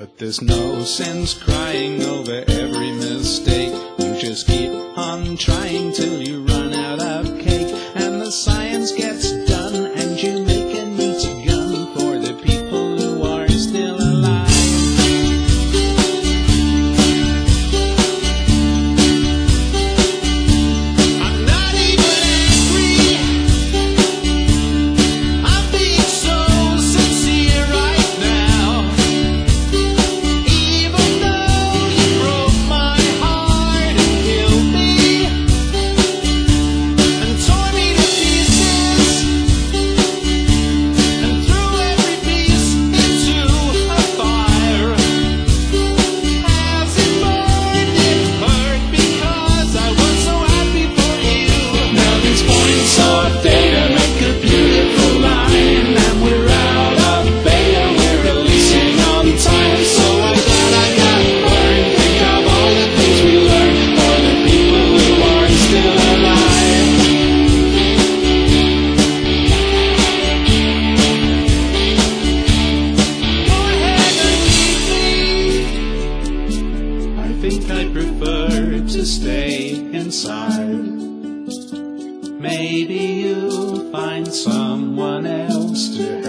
But there's no sense crying over every mistake. You just keep on trying till you think I'd prefer to stay inside. Maybe you'll find someone else to